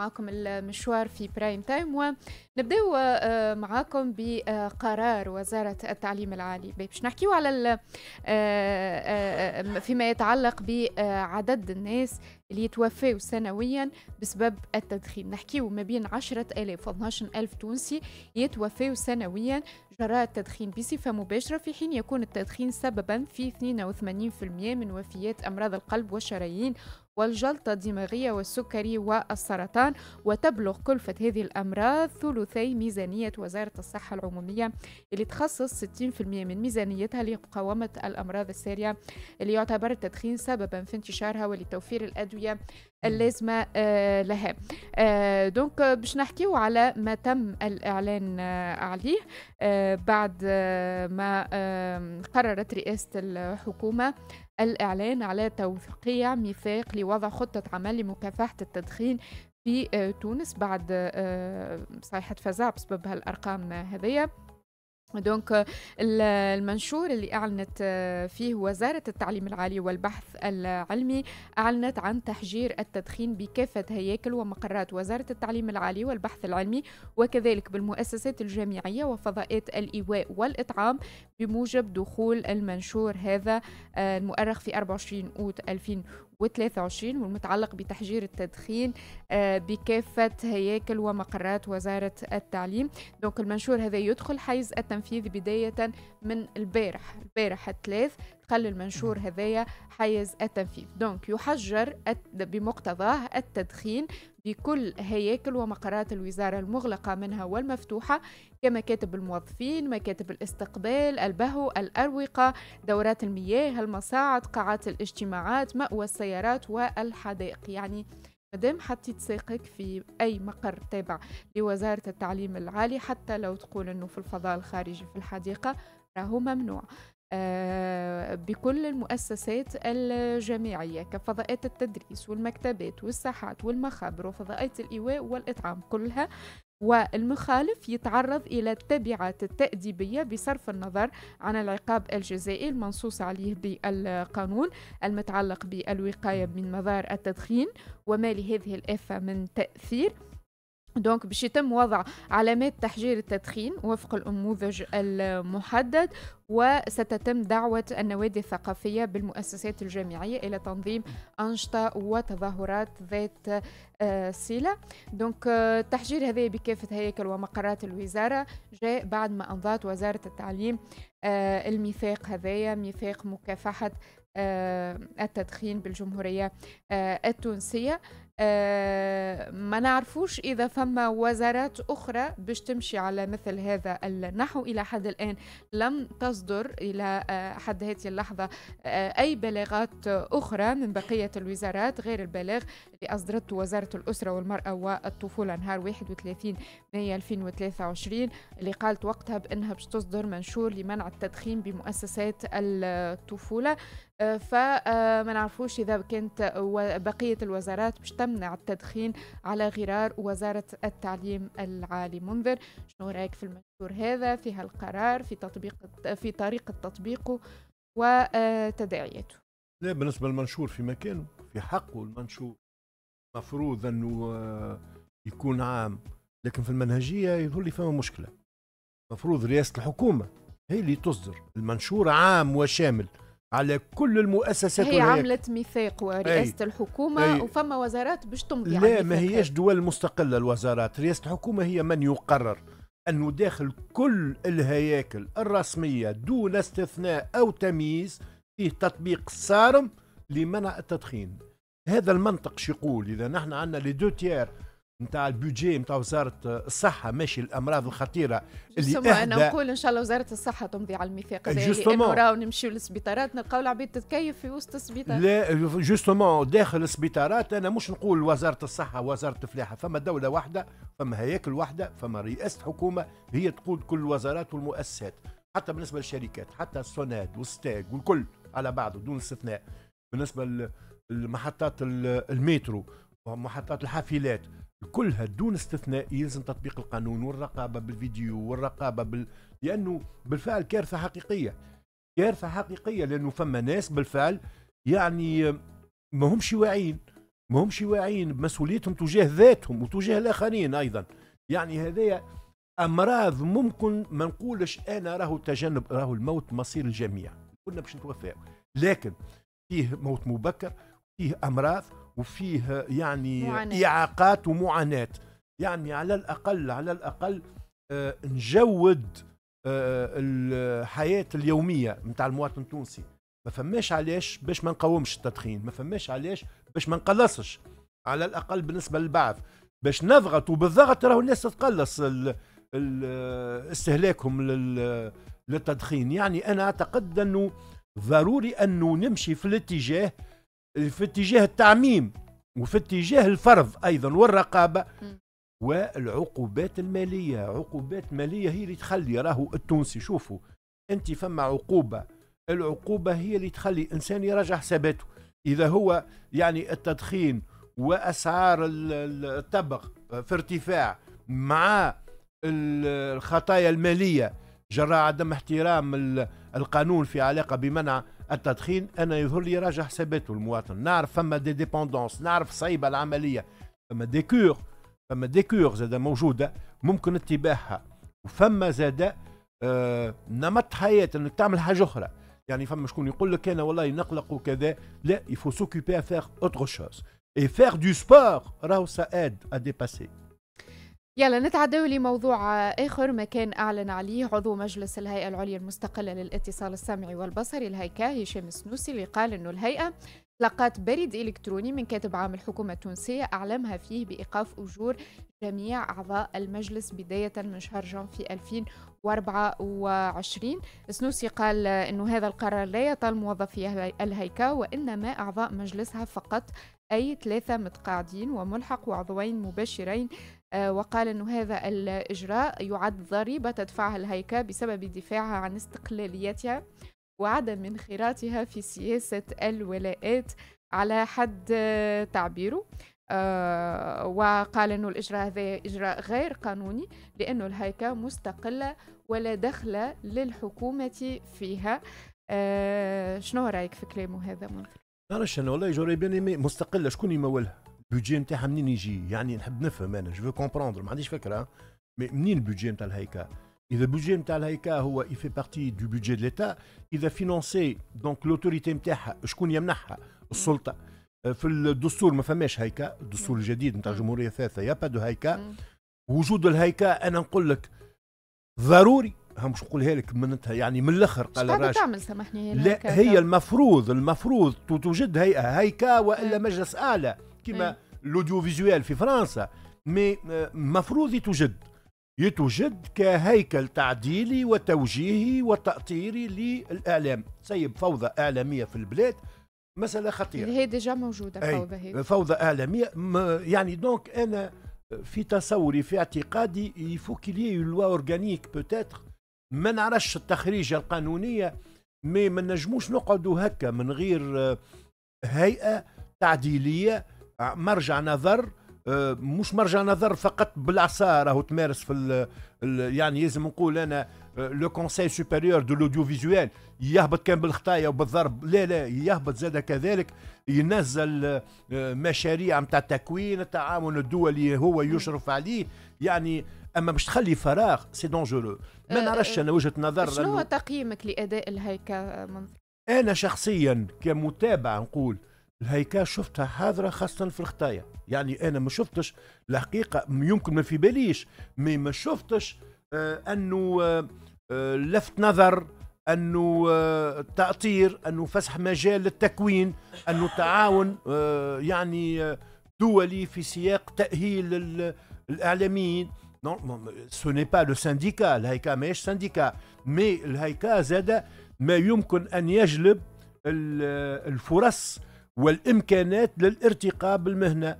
معكم المشوار في Prime Time ونبداو آه، معكم بقرار وزارة التعليم العالي. باش نحكيو على فيما يتعلق بعدد الناس اللي يتوفوا سنويا بسبب التدخين. نحكيو ما بين عشرة ألاف و ألف تونسي يتوفوا سنويا جراء التدخين بصفة مباشرة في حين يكون التدخين سببا في 82% من وفيات أمراض القلب والشرايين والجلطة الدماغية والسكري والسرطان وتبلغ كلفة هذه الأمراض ثلثي ميزانية وزارة الصحة العمومية اللي تخصص 60% من ميزانيتها لمقاومة الأمراض السارية اللي يعتبر التدخين سببا في انتشارها ولتوفير الأدوية اللازمة آه لها. آه donc باش نحكيو على ما تم الإعلان آه عليه آه بعد آه ما آه قررت رئاسة الحكومة الإعلان على توقيع ميثاق لوضع خطة عمل لمكافحة التدخين في آه، تونس بعد آه، صيحة فزع بسبب هالأرقام هذية. دونك المنشور اللي أعلنت آه، فيه وزاره التعليم العالي والبحث العلمي أعلنت عن تحجير التدخين بكافة هياكل ومقرات وزارة التعليم العالي والبحث العلمي وكذلك بالمؤسسات الجامعية وفضاءات الإيواء والإطعام بموجب دخول المنشور هذا آه، المؤرخ في 24 أوت 2000 و23 والمتعلق بتحجير التدخين آه، بكافة هياكل ومقرات وزارة التعليم. donc المنشور هذا يدخل حيز التنفيذ بداية من البارح البارح الثلاث دخل المنشور هذايا حيز التنفيذ. donc يحجر بمقتضاه التدخين بكل هياكل ومقرات الوزارة المغلقة منها والمفتوحة كمكاتب الموظفين مكاتب الاستقبال البهو الأروقة دورات المياه المصاعد قاعات الاجتماعات مأوى السيارات والحدائق. يعني مادام حطيت ساقك في أي مقر تابع لوزارة التعليم العالي حتى لو تقول أنه في الفضاء الخارجي في الحديقة راهو ممنوع. بكل المؤسسات الجامعية كفضاءات التدريس والمكتبات والساحات والمخابر وفضاءات الإيواء والإطعام كلها. والمخالف يتعرض إلى التبعات التأديبية بصرف النظر عن العقاب الجزائي المنصوص عليه بالقانون المتعلق بالوقاية من مضار التدخين وما لهذه الآفة من تأثير. دونك باش يتم وضع علامات تحجير التدخين وفق النموذج المحدد وستتم دعوة النوادي الثقافية بالمؤسسات الجامعية إلى تنظيم أنشطة وتظاهرات ذات آه، صلة. دونك التحجير هذا بكافة هيكل ومقرات الوزارة. جاء بعد ما أنضات وزارة التعليم آه، الميثاق هذايا ميثاق مكافحة آه، التدخين بالجمهورية التونسية. آه، ما نعرفوش إذا فما وزارات أخرى باش تمشي على مثل هذا النحو. إلى حد الآن لم تصدر إلى آه، حد هذه اللحظة آه، أي بلاغات أخرى من بقية الوزارات غير البلاغ اللي أصدرته وزارة الأسرة والمرأة والطفولة نهار 31 مايو 2023 اللي قالت وقتها بأنها باش تصدر منشور لمنع التدخين بمؤسسات الطفولة. فما نعرفوش إذا كانت بقية الوزارات باش تمنع التدخين على غرار وزارة التعليم العالي. منذر شنو رأيك في المنشور هذا في هالقرار في تطبيق في طريقة تطبيقه وتداعياته لا بالنسبة للمنشور في مكانه في حقه المنشور. مفروض أنه يكون عام لكن في المنهجية يظل لي فما مشكلة. مفروض رئاسة الحكومة هي اللي تصدر. المنشور عام وشامل. على كل المؤسسات هي عملت ميثاق ورئاسة أي. الحكومة أي. وفما وزارات باش تمضي لا ما هيش دول مستقلة الوزارات رئاسة الحكومة هي من يقرر أنه داخل كل الهياكل الرسمية دون استثناء أو تمييز فيه تطبيق صارم لمنع التدخين هذا المنطق شو يقول إذا نحن عندنا les deux tiers نتاع ال budget نتاع وزارة الصحة ماشي الأمراض الخطيرة اللي أنا نقول إن شاء الله وزارة الصحة تمضي على الميثاق لأنه راهو نمشيو للسبيطارات نلقاو العباد تتكيف في وسط السبيطار. لا justement داخل السبيطارات أنا مش نقول وزارة الصحة وزارة الفلاحة فما دولة واحدة فما هياكل واحدة فما رئاسة حكومة هي تقود كل الوزارات والمؤسسات حتى بالنسبة للشركات حتى السوناد والستاج والكل على بعضه دون استثناء. بالنسبة لمحطات المترو ومحطات الحافلات كلها دون استثناء يلزم تطبيق القانون والرقابة بالفيديو والرقابة بال... لأنه بالفعل كارثة حقيقية. كارثة حقيقية لأنه فما ناس بالفعل يعني ما همش واعيين. ما همش واعيين بمسؤوليتهم تجاه ذاتهم وتجاه الآخرين أيضا. يعني هذايا أمراض ممكن ما نقولش أنا راهو تجنب راهو الموت مصير الجميع. كنا باش نتوفاو. لكن فيه موت مبكر فيه أمراض وفيه يعني معاناة. إعاقات ومعاناة. يعني على الأقل على الأقل آه نجود آه الحياة اليومية نتاع المواطن التونسي. ما فماش علاش باش ما نقاومش التدخين ما فماش علاش باش ما نقلصش. على الأقل بالنسبة للبعض باش نضغط وبالضغط راهو الناس تتقلص استهلاكهم للتدخين. يعني أنا أعتقد أنه ضروري أنه نمشي في الاتجاه في اتجاه التعميم وفي اتجاه الفرض أيضا والرقابة. والعقوبات المالية عقوبات مالية هي اللي تخلي راهو التونسي. شوفوا أنت فما عقوبة العقوبة هي اللي تخلي الانسان يراجع حساباته. إذا هو يعني التدخين وأسعار التبغ في ارتفاع مع الخطايا المالية جراء عدم احترام القانون في علاقة بمنع التدخين أنا يظهر لي راجع حساباته المواطن نعرف فما des dépendances نعرف صعيبة العملية فما des cures فما des cures زاد موجودة ممكن اتباعها. وفما زاد آه نمط حياة إنك تعمل حاجة أخرى. يعني فما شكون يقول لك أنا والله نقلق وكذا لا il faut s'occuper à faire autre chose et faire du sport راهو ça aide à dépasser يلا نتعداو لموضوع آخر ما كان أعلن عليه عضو مجلس الهيئة العليا المستقلة للاتصال السمعي والبصري الهيكا هشام السنوسي اللي قال أنه الهيئة تلقت بريد إلكتروني من كاتب عام الحكومة التونسية أعلمها فيه بإيقاف أجور جميع أعضاء المجلس بداية من شهر جانفي 2024 السنوسي قال أنه هذا القرار لا يطال موظفي الهيكا وإنما أعضاء مجلسها فقط أي ثلاثة متقاعدين وملحق وعضوين مباشرين وقال أن هذا الإجراء يعد ضريبة تدفعها الهيكا بسبب دفاعها عن استقلاليتها وعدم انخراطها في سياسة الولاءات على حد تعبيره. آه وقال أنه الإجراء هذا إجراء غير قانوني لأنه الهيكا مستقلة ولا دخل للحكومة فيها. آه شنو رأيك في كلامه هذا منذر؟ نعرفش أنا والله j'aurais bien مستقلة شكون يمولها؟ ال budget نتاعها منين يجي؟ يعني نحب نفهم أنا pour comprendre ما عنديش فكرة. منين ال budget نتاع الهيكا إذا ال budget نتاع الهيكا هو il fait partie du budget de l'État إذا financé donc l'autorité نتاعها شكون يمنحها؟ السلطة. في الدستور ما فماش هيكا الدستور الجديد نتاع الجمهوريه الثالثه y'a pas de هيكا وجود الهيكا أنا نقول لك ضروري. هم مش نقولها لك منتها يعني من الأخر قال الراجل تعمل سامحني لا هي المفروض المفروض توجد هيئه هيكا وإلا مجلس أعلى. كما ال audiovisuel في فرنسا. mais مفروض يتوجد. يتوجد كهيكل تعديلي وتوجيهي وتأطيري للإعلام. سيب فوضى إعلامية في البلاد مسألة خطيرة. هي déjà موجودة فوضى هي. فوضى إعلامية. يعني donc أنا في تصوري في اعتقادي il faut qu'il y ait loi organique peut-être ما نعرفش التخريجه القانونية mais ما نجموش نقعدوا هكا من غير آه، هيئة تعديلية آه، مرجع نظر آه، مش مرجع نظر فقط بالعصا راهو تمارس في يعني لازم نقول أنا le conseil supérieur de l'audiovisuel يهبط كان بالخطايا وبالضرب. لا لا يهبط زاد كذلك ينزل مشاريع نتاع تكوين التعاون الدولي هو يشرف عليه. يعني أما مش تخلي فراغ c'est dangereux ما نعرفش أنا وجهة نظر شنو هو تقييمك لأداء الهيكا منظر؟ أنا شخصيا كمتابع نقول الهيكا شفتها حاضرة خاصة في الخطايا. يعني أنا ما شفتش الحقيقة يمكن ما في باليش مي ما شفتش آه أنه آه, آه، لفت نظر أنه آه تأطير أنه فسح مجال للتكوين أنه تعاون آه يعني آه دولي في سياق تأهيل الإعلاميين. Non, ce n'est pas le syndicat. الهيكا ماهيش سنديكا mais الهيكا زاد ما يمكن أن يجلب الفرص والإمكانات للارتقاء بالمهنة.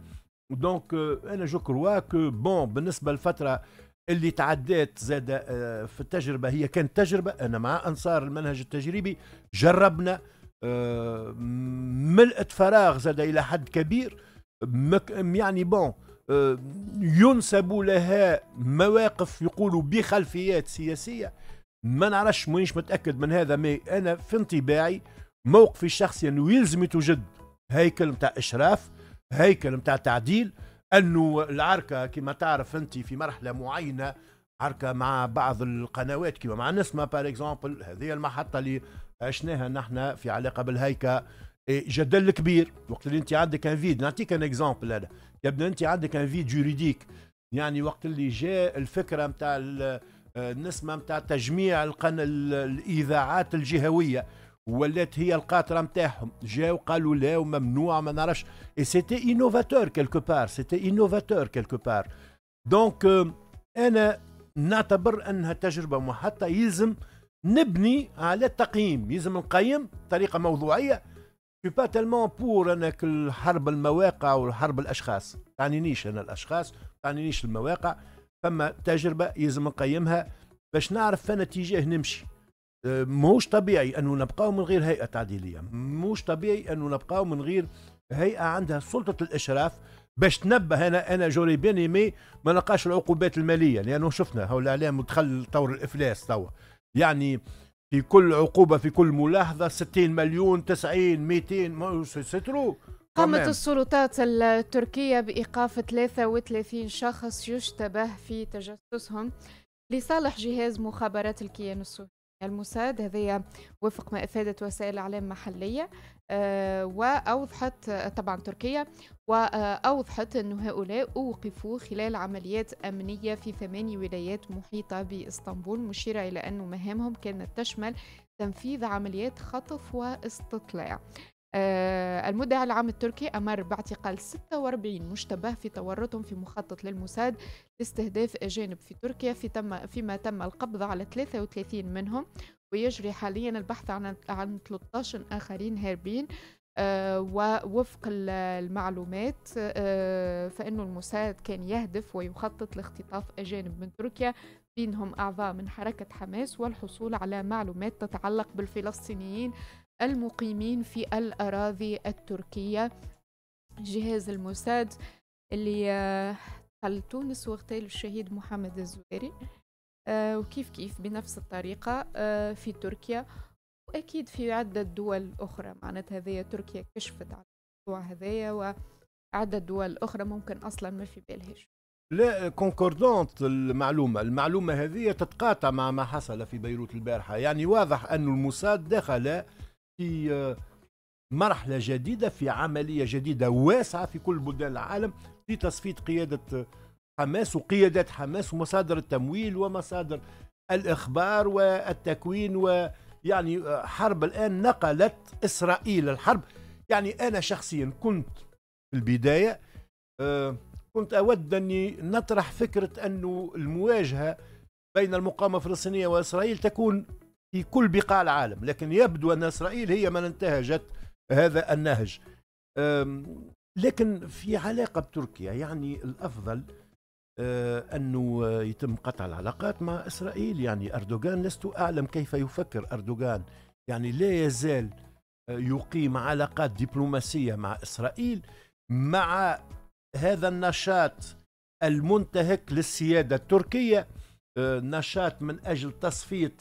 donc أنا je crois que bon بالنسبة للفترة اللي تعدات زاد في التجربة هي كانت تجربة أنا مع أنصار المنهج التجريبي جربنا ملأت فراغ زاد إلى حد كبير يعني bon ينسب لها مواقف يقولوا بخلفيات سياسية. ما نعرفش مانيش متأكد من هذا ما أنا في انطباعي موقفي الشخصي أنه يلزم توجد هيكل نتاع إشراف هيكل نتاع تعديل أنه العركة كما تعرف أنت في مرحلة معينة عركة مع بعض القنوات كما مع نسمة par exemple هذه المحطة اللي عشناها نحن في علاقة بالهيكة جدل كبير وقت اللي أنت عندك un vide نعطيك un exemple هذا. يبدا أنت عندك un vide juridique يعني وقت اللي جاء الفكرة نتاع النسمة نتاع تجميع القن الإذاعات الجهوية. ولات هي القاطره نتاعهم جاو قالوا لا وممنوع ما نعرفش. et c'était innovateur quelque part c'était innovateur quelque part donc أنا نعتبر أنها تجربة محطة. يلزم نبني على التقييم. يلزم نقيم بطريقة موضوعية. suis pas tellement pour انك الحرب المواقع والحرب الأشخاص. تعنينيش أنا الأشخاص تعنينيش المواقع. فما تجربة يلزم نقيمها. باش نعرف فين اتجاه نمشي. موش طبيعي أنه نبقاو من غير هيئة تعديلية. موش طبيعي أنه نبقاو من غير هيئة عندها سلطة الإشراف باش تنبه. أنا أنا j'aurais bien aimé ما نلقاش العقوبات المالية لأنه شفنا هو الإعلام دخل طور الإفلاس توا. يعني في كل عقوبة في كل ملاحظة 60 مليون 90 200 c'est trop قامت السلطات التركية بإيقاف 33 شخص يشتبه في تجسسهم لصالح جهاز مخابرات الكيان السوري. الموساد هذه وفق ما أفادت وسائل اعلام محليه آه، وأوضحت طبعا تركيا وأوضحت أن هؤلاء أوقفوا خلال عمليات أمنية في ثماني ولايات محيطة بإسطنبول مشيرة إلى أن مهامهم كانت تشمل تنفيذ عمليات خطف واستطلاع. آه المدعي العام التركي أمر باعتقال 46 مشتبه في تورطهم في مخطط للموساد لاستهداف أجانب في تركيا في تم فيما تم القبض على 33 منهم ويجري حاليا البحث عن عن 13 آخرين هاربين آه ووفق المعلومات آه فإنه الموساد كان يهدف ويخطط لاختطاف أجانب من تركيا بينهم أعضاء من حركة حماس والحصول على معلومات تتعلق بالفلسطينيين المقيمين في الأراضي التركية. جهاز الموساد اللي قال آه، تونس واغتال الشهيد محمد الزويري. آه، وكيف كيف بنفس الطريقة آه، في تركيا. وأكيد في عدة دول أخرى. معناتها هذه تركيا كشفت على الموضوع هذايا وعدة دول أخرى ممكن أصلا ما في بالهاش. لا كونكوردونت المعلومة. المعلومة هذه تتقاطع مع ما حصل في بيروت البارحة. يعني واضح أن الموساد دخل في آه، مرحلة جديدة في عملية جديدة واسعة في كل بلدان العالم في تصفية قيادة حماس وقيادات حماس ومصادر التمويل ومصادر الإخبار والتكوين ويعني آه، حرب الآن نقلت إسرائيل الحرب. يعني أنا شخصيا كنت في البداية آه، كنت أود أني نطرح فكرة أنه المواجهة بين المقاومة الفلسطينية وإسرائيل تكون في كل بقاع العالم لكن يبدو أن إسرائيل هي من انتهجت هذا النهج. لكن في علاقة بتركيا يعني الأفضل آه، أنه يتم قطع العلاقات مع إسرائيل. يعني أردوغان لست أعلم كيف يفكر أردوغان. يعني لا يزال آه، يقيم علاقات دبلوماسية مع إسرائيل مع هذا النشاط المنتهك للسيادة التركية. آه، نشاط من أجل تصفية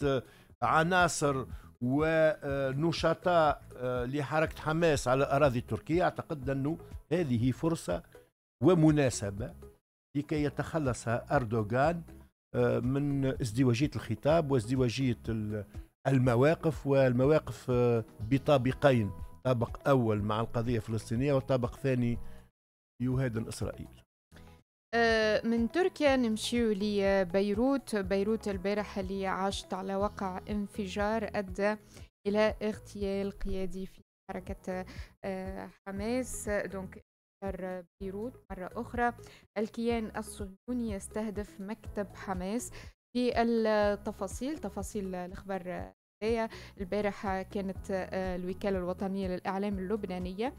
عناصر ونشطاء آه، لحركة حماس على الأراضي التركية أعتقد أنه هذه فرصة ومناسبة لكي يتخلص أردوغان آه، من ازدواجية الخطاب وازدواجية المواقف والمواقف آه، بطابقين طابق أول مع القضية الفلسطينية وطابق ثاني يهادن إسرائيل. من تركيا نمشيو لبيروت. بيروت البارح اللي عاشت على وقع انفجار أدى إلى اغتيال قيادي في حركة آه، حماس. دونك بيروت مرة أخرى. الكيان الصهيوني يستهدف مكتب حماس. في التفاصيل تفاصيل الأخبار البارحة كانت آه، الوكالة الوطنية للإعلام اللبنانية. آه،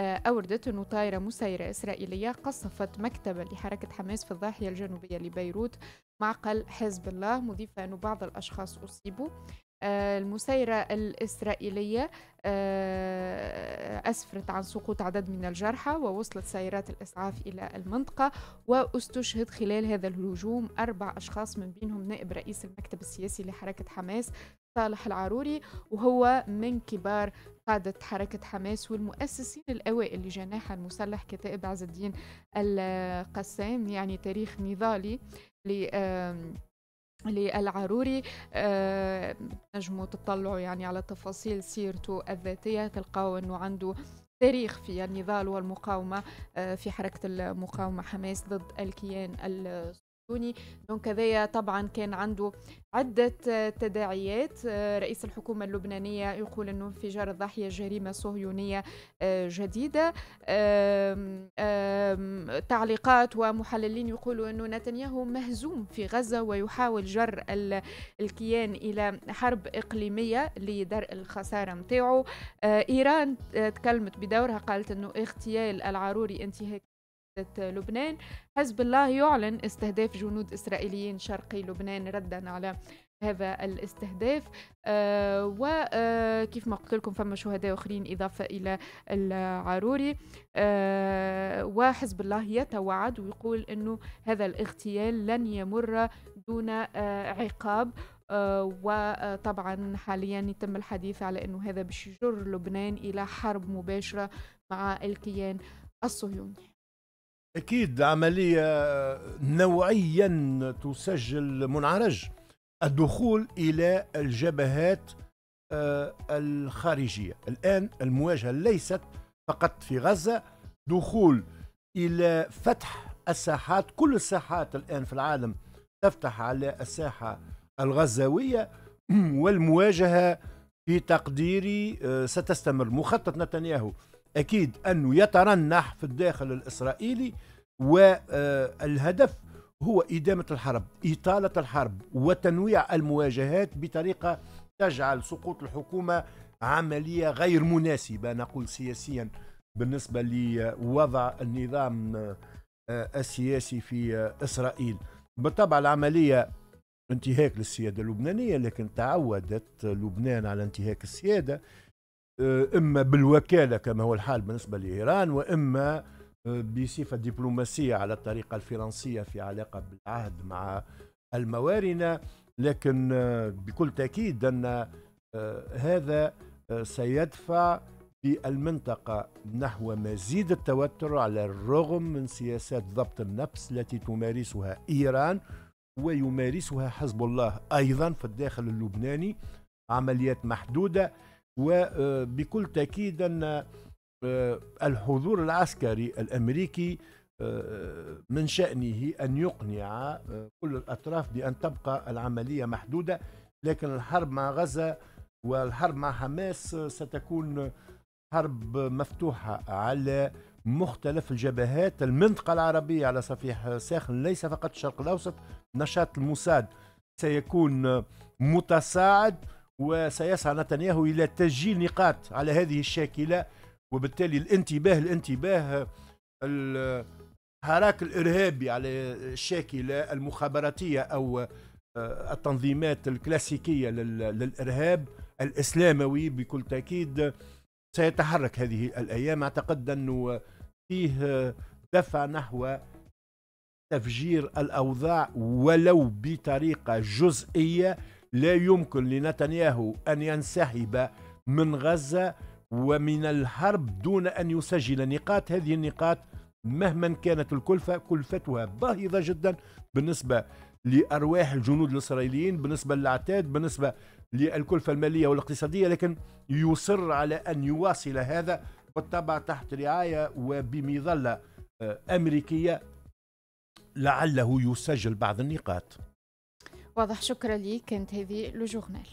أوردت أنه طائرة مسيرة إسرائيلية قصفت مكتبا لحركة حماس في الضاحية الجنوبية لبيروت معقل حزب الله مضيفة أنه بعض الأشخاص أصيبوا. آه، المسيرة الإسرائيلية أسفرت عن سقوط عدد من الجرحى ووصلت سيارات الإسعاف إلى المنطقة واستشهد خلال هذا الهجوم أربع أشخاص من بينهم نائب رئيس المكتب السياسي لحركة حماس صالح العروري وهو من كبار قادة حركة حماس والمؤسسين الأوائل لجناحها المسلح كتائب عز الدين القسام يعني تاريخ نضالي للعروري آه نجموا تطلعوا يعني على تفاصيل سيرته الذاتية تلقاو أنه عنده تاريخ في النضال والمقاومة آه في حركة المقاومة حماس ضد الكيان الصهيوني دونك هذايا طبعا كان عنده عدة تداعيات. آه، رئيس الحكومة اللبنانية يقول أنه انفجار الضاحية جريمة صهيونية آه، جديدة. تعليقات ومحللين يقولوا أنه نتنياهو مهزوم في غزة ويحاول جر الكيان إلى حرب إقليمية لدرء الخسارة متاعه. آه، إيران تكلمت بدورها قالت أنه اغتيال العروري انتهاك لبنان. حزب الله يعلن استهداف جنود إسرائيليين شرقي لبنان ردا على هذا الاستهداف. آه وكيف آه، ما قلت لكم فما شهداء آخرين إضافة إلى العروري. آه وحزب الله يتوعد ويقول إنه هذا الاغتيال لن يمر دون آه عقاب. آه وطبعا حاليا يتم الحديث على إنه هذا باش يجر لبنان إلى حرب مباشرة مع الكيان الصهيوني. أكيد عملية نوعيا تسجل منعرج الدخول إلى الجبهات آه، الخارجية. الآن المواجهة ليست فقط في غزة دخول إلى فتح الساحات كل الساحات الآن في العالم تفتح على الساحة الغزاوية. والمواجهة في تقديري آه، ستستمر. مخطط نتنياهو أكيد أنه يترنح في الداخل الإسرائيلي والهدف هو إدامة الحرب إطالة الحرب وتنويع المواجهات بطريقة تجعل سقوط الحكومة عملية غير مناسبة نقول سياسيا بالنسبة لوضع النظام آه، السياسي في إسرائيل. بالطبع العملية انتهاك للسيادة اللبنانية لكن تعودت لبنان على انتهاك السيادة. آه، إما بالوكالة كما هو الحال بالنسبة لإيران وإما آه، بصفة دبلوماسية على الطريقة الفرنسية في علاقة بالعهد مع الموارنة. لكن آه، بكل تأكيد أن هذا سيدفع في المنطقة نحو مزيد التوتر على الرغم من سياسات ضبط النفس التي تمارسها إيران ويمارسها حزب الله أيضا في الداخل اللبناني. عمليات محدودة. وبكل تأكيد أن آه، الحضور العسكري الأمريكي آه، من شأنه أن يقنع آه، كل الأطراف بأن تبقى العملية محدودة لكن الحرب مع غزة والحرب مع حماس ستكون حرب مفتوحة على مختلف الجبهات. المنطقة العربية على صفيح ساخن ليس فقط الشرق الأوسط نشاط الموساد سيكون متصاعد وسيسعى نتنياهو إلى تسجيل نقاط على هذه الشاكلة وبالتالي الانتباه الانتباه الحراك الإرهابي على الشاكلة المخابراتية أو آه، التنظيمات الكلاسيكية للإرهاب الإسلاموي بكل تأكيد سيتحرك هذه الأيام. أعتقد أنه فيه دفع نحو تفجير الأوضاع ولو بطريقة جزئية لا يمكن لنتنياهو أن ينسحب من غزة ومن الحرب دون أن يسجل نقاط. هذه النقاط مهما كانت الكلفة كلفتها باهظة جدا بالنسبة لأرواح الجنود الإسرائيليين بالنسبة للعتاد بالنسبة للكلفة المالية والاقتصادية لكن يصر على أن يواصل هذا بالطبع تحت رعاية وبمظلة أمريكية لعله يسجل بعض النقاط. واضح شكرا لي كانت هذه لو جورنال.